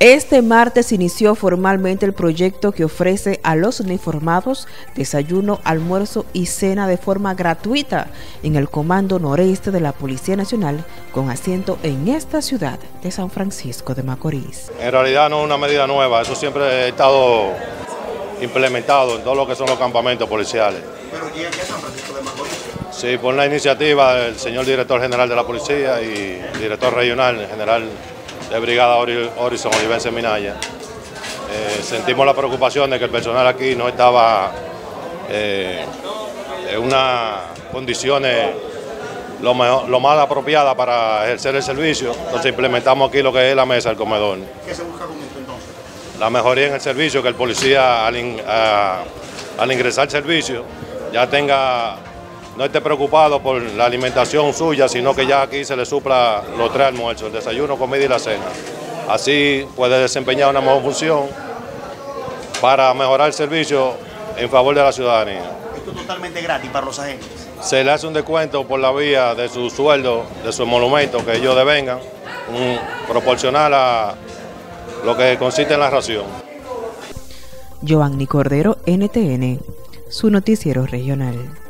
Este martes inició formalmente el proyecto que ofrece a los uniformados desayuno, almuerzo y cena de forma gratuita en el Comando Noreste de la Policía Nacional con asiento en esta ciudad de San Francisco de Macorís. En realidad no es una medida nueva, eso siempre ha estado implementado en todo lo que son los campamentos policiales. Pero llega aquí a San Francisco de Macorís. Sí, por la iniciativa del señor director general de la policía y director regional, general de Brigada Horizon Olivense Minaya. Eh, sentimos la preocupación de que el personal aquí no estaba eh, en unas condiciones lo, lo, más apropiadas para ejercer el servicio, entonces implementamos aquí lo que es la mesa, el comedor. ¿Qué se busca con esto entonces? La mejoría en el servicio, que el policía al, al ingresar al servicio ya tenga no esté preocupado por la alimentación suya, sino que ya aquí se le supla los tres almuerzos, el desayuno, comida y la cena. Así puede desempeñar una mejor función para mejorar el servicio en favor de la ciudadanía. ¿Esto es totalmente gratis para los agentes? Se le hace un descuento por la vía de su sueldo, de su monumento que ellos devengan, proporcional a lo que consiste en la ración. Giovanni Cordero, NTN, su noticiero regional.